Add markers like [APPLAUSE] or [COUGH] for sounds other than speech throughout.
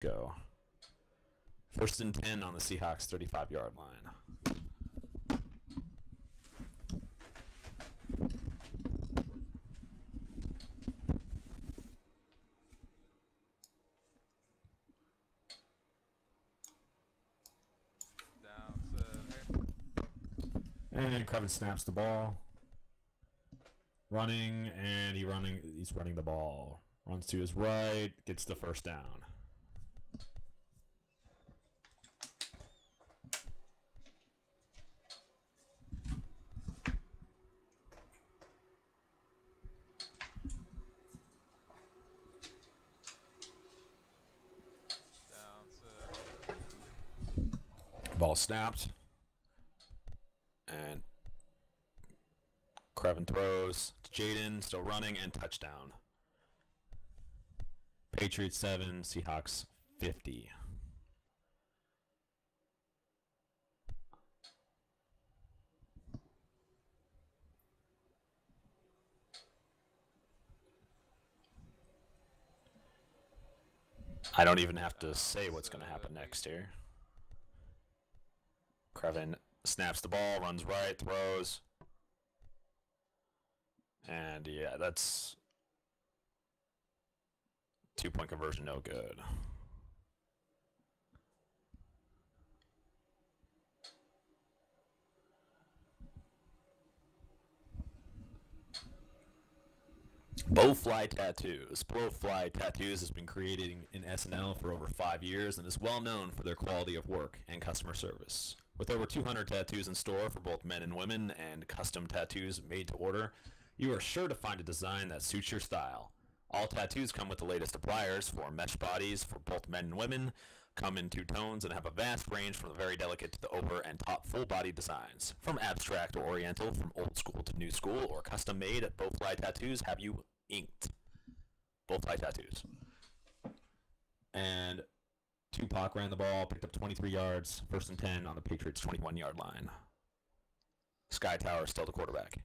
Go. First and 10 on the Seahawks 35 yard line. Down. And Crevin snaps the ball. Running, and he running. He's running the ball. Runs to his right, gets the first down. Down, set. Ball snapped. And Crevin throws to Jaden, still running, and touchdown. Patriots 7, Seahawks 50. I don't even have to say what's going to happen next here. Crevin snaps the ball, runs right, throws. And yeah, that's two point conversion, no good. Bowfly Tattoos. Bowfly Tattoos has been created in SNL for over five years and is well known for their quality of work and customer service. With over 200 tattoos in store for both men and women and custom tattoos made to order, you are sure to find a design that suits your style. All tattoos come with the latest appliers for mesh bodies for both men and women, come in two tones, and have a vast range from the very delicate to the over and top full body designs. From abstract or oriental, from old school to new school, or custom made, Bowfly Tattoos have you inked. Bowfly Tattoos. And Tupac ran the ball, picked up 23 yards, first and 10 on the Patriots' 21 yard line. Sky Tower still the quarterback.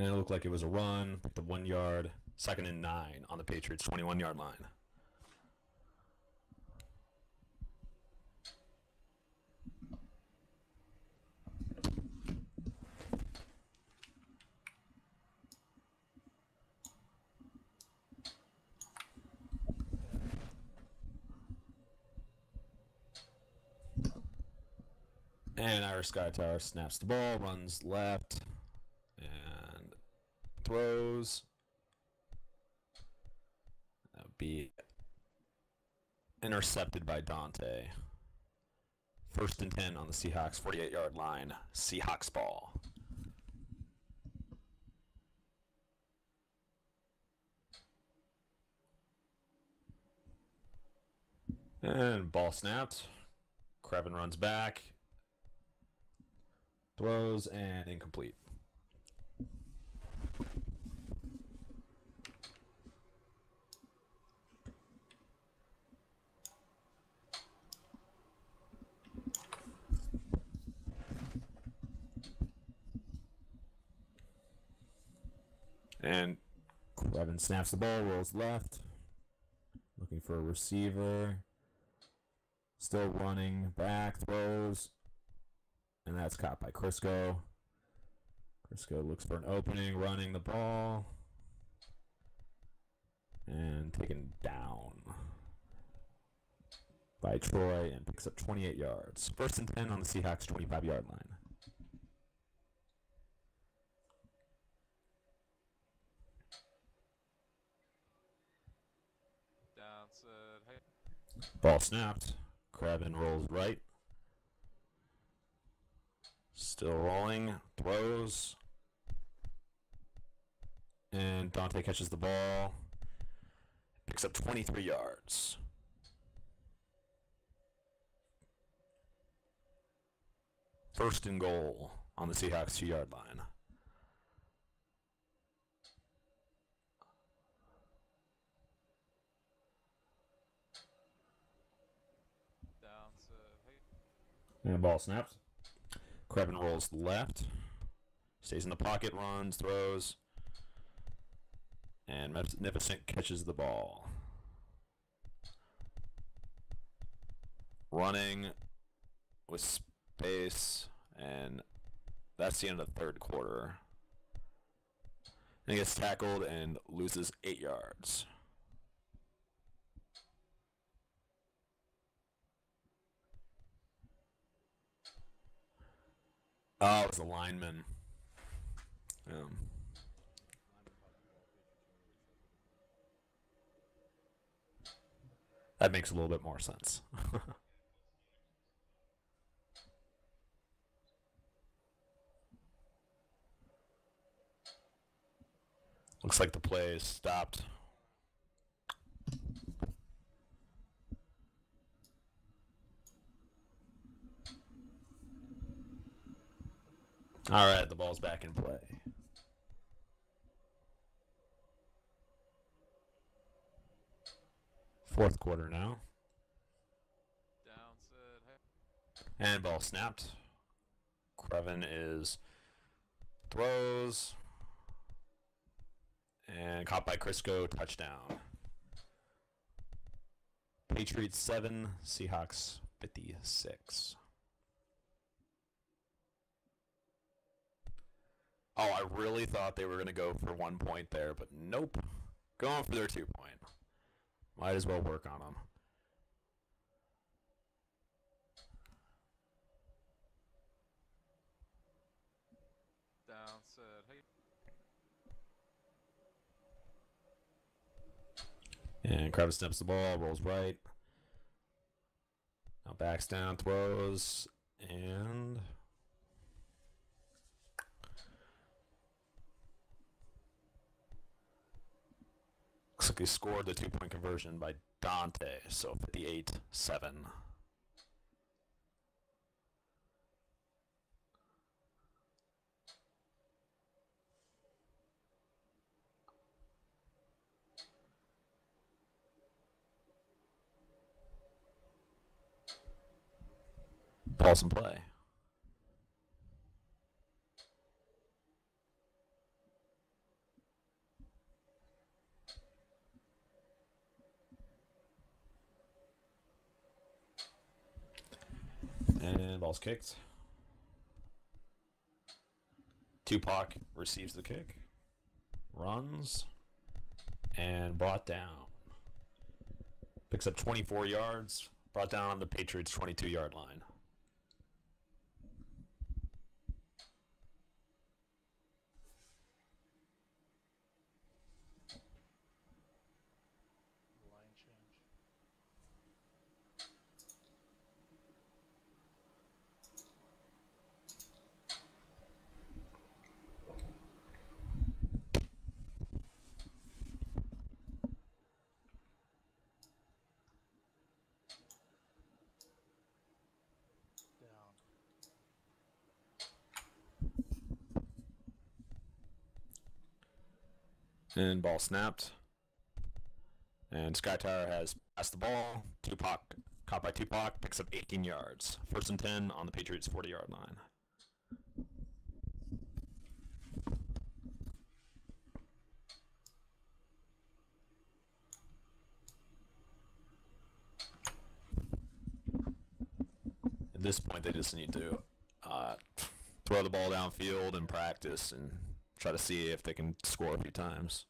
And it looked like it was a run, up one yard, second and nine on the Patriots' 21 yard line. And Irish Sky Tower snaps the ball, runs left, throws. That would be intercepted by Dante. First and 10 on the Seahawks 48 yard line. Seahawks ball. And ball snapped. Crevin runs back. Throws and incomplete. And Crevin snaps the ball, rolls left. Looking for a receiver. Still running back, throws. And that's caught by Crisco. Crisco looks for an opening, running the ball. And taken down by Troy and picks up 28 yards. First and 10 on the Seahawks 25 yard line. Down, set, hey. Ball snapped. Crabin rolls right. Still rolling. Throws. And Dante catches the ball. Picks up 23 yards. First and goal on the Seahawks two yard line. Down And ball snaps. Krevin rolls left. Stays in the pocket, runs, throws. And Magnificent catches the ball. Running with space. And that's the end of the third quarter. And he gets tackled and loses eight yards. Oh, it was the lineman. Um, that makes a little bit more sense. [LAUGHS] Looks like the play is stopped. All right, the ball's back in play. Fourth quarter now. And ball snapped. Krevin is throws and caught by Crisco touchdown. Patriots 7, Seahawks 56. Oh, I really thought they were going to go for one point there, but nope. Going for their two point. Might as well work on them. Down to hey. And Kravis steps the ball, rolls right. Now backs down, throws, and looks like he scored the two point conversion by Dante, so 58 7. Pause and play. Ball's kicked. Tupac receives the kick, runs, and brought down. Picks up 24 yards, brought down on the Patriots' 22 yard. Line And ball snapped. And Sky Tower has passed the ball. Tupac caught by Tupac picks up 18 yards. First and 10 on the Patriots 40 yard line. At this point, they just need to uh, throw the ball downfield and practice and try to see if they can score a few times.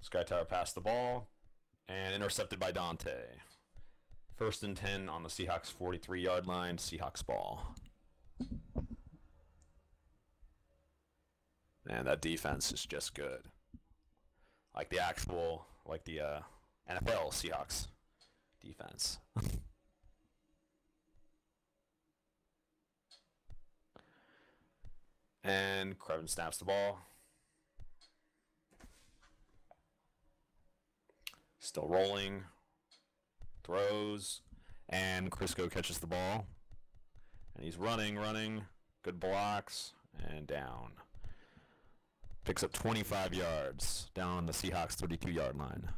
Sky Tower passed the ball and intercepted by Dante. First and 10 on the Seahawks 43 yard line. Seahawks ball. Man, that defense is just good. Like the actual, like the uh, NFL Seahawks defense. [LAUGHS] And Krevin snaps the ball. Still rolling. Throws. And Crisco catches the ball. And he's running, running. Good blocks. And down. Picks up 25 yards down the Seahawks 32 yard line.